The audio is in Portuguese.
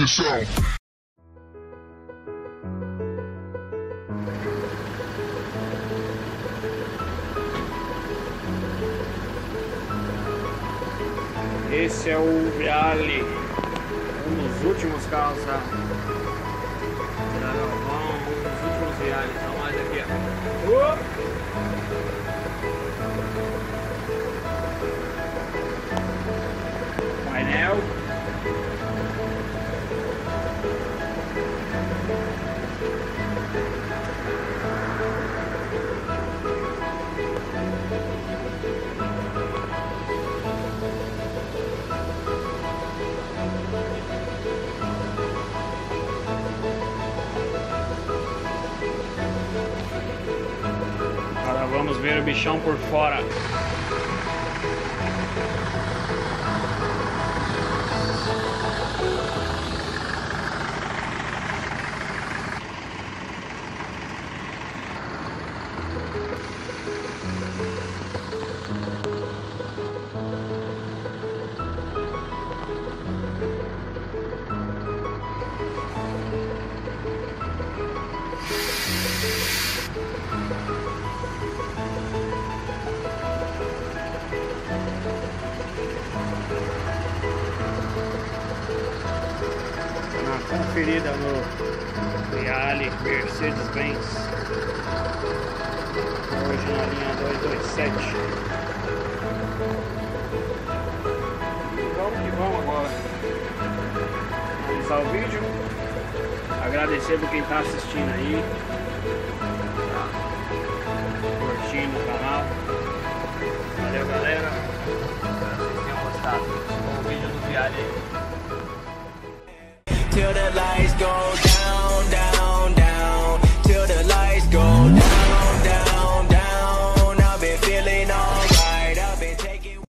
transmissão. Esse é o Viale, um dos últimos carros da vamos ver o bichão por fora. Uma conferida no Viale Mercedes-Benz. Hoje na linha 227. E vamos que vamos agora. Finalizar o vídeo. Agradecer por quem está assistindo aí. Tá curtindo o canal. Till the lights go